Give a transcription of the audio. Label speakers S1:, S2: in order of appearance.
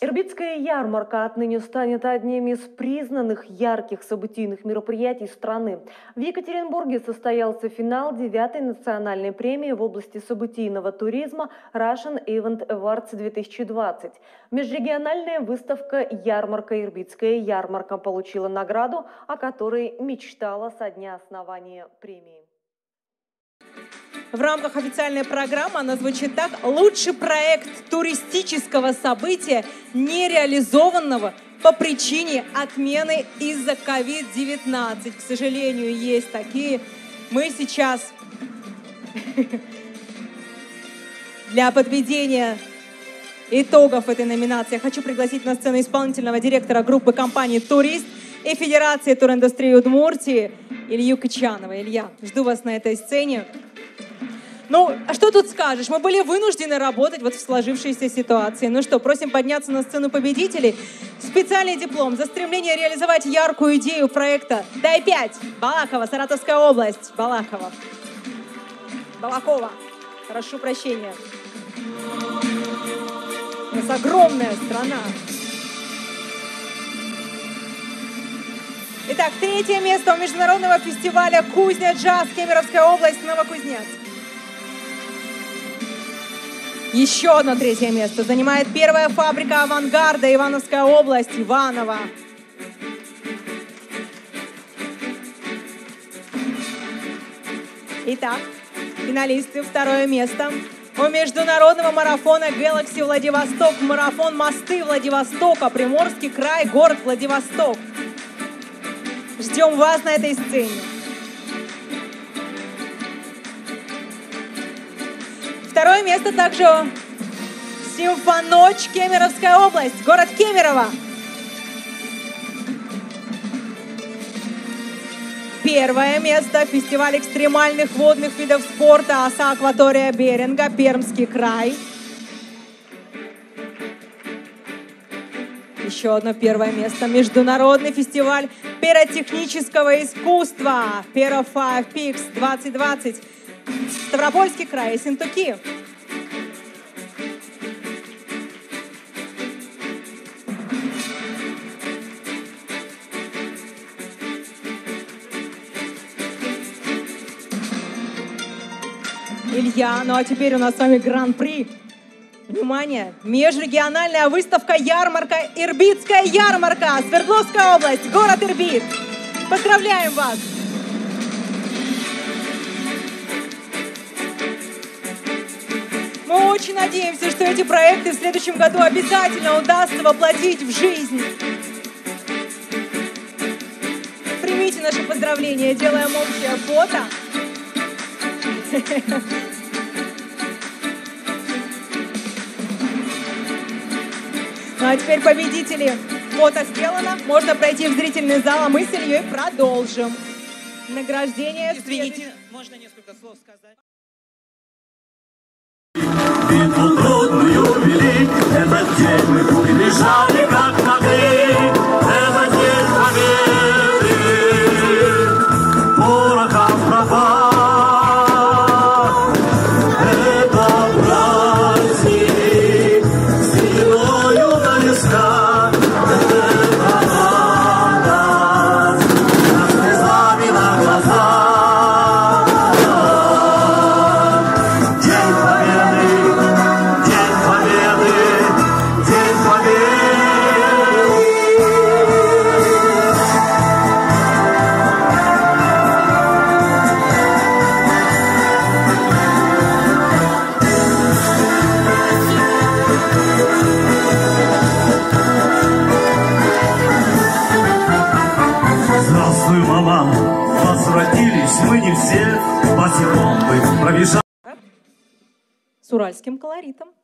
S1: Ирбитская ярмарка отныне станет одним из признанных ярких событийных мероприятий страны. В Екатеринбурге состоялся финал девятой национальной премии в области событийного туризма Russian Event Awards 2020. Межрегиональная выставка «Ярмарка Ирбитская ярмарка» получила награду, о которой мечтала со дня основания премии.
S2: В рамках официальной программы она звучит так. Лучший проект туристического события, нереализованного по причине отмены из-за COVID-19. К сожалению, есть такие. Мы сейчас для подведения итогов этой номинации хочу пригласить на сцену исполнительного директора группы компании «Турист» и Федерации туриндустрии Удмуртии Илью Качанова. Илья, жду вас на этой сцене. Ну, а что тут скажешь? Мы были вынуждены работать вот в сложившейся ситуации. Ну что, просим подняться на сцену победителей. Специальный диплом за стремление реализовать яркую идею проекта «Дай пять!» Балакова, Саратовская область. Балакова. Балакова. Прошу прощения. У нас огромная страна. Итак, третье место у международного фестиваля «Кузня джаз» Кемеровская область, Новокузнецк. Еще одно третье место занимает первая фабрика авангарда Ивановская область, Иваново. Итак, финалисты второе место у международного марафона Galaxy Владивосток, марафон «Мосты Владивостока», Приморский край, город Владивосток. Ждем вас на этой сцене. Второе место также Симфоноч, Кемеровская область, город Кемерово. Первое место – фестиваль экстремальных водных видов спорта «Оса Акватория Беринга», Пермский край. Еще одно первое место – международный фестиваль пиротехнического искусства «Pyro Five Peaks 2020», Ставропольский край, Синтуки. Илья, ну а теперь у нас с вами гран-при. Внимание! Межрегиональная выставка «Ярмарка» Ирбитская ярмарка, Свердловская область, город Ирбит. Поздравляем вас! Мы очень надеемся, что эти проекты в следующем году обязательно удастся воплотить в жизнь. Примите наши поздравления, делаем общее фото. Ну а теперь победители. Фото сделано. Можно пройти в зрительный зал, а мы с Ильей продолжим. Награждение.
S3: Извините, можно несколько слов сказать?
S4: Битву трудную вели, этот день мы прибежали, как
S2: С уральским колоритом.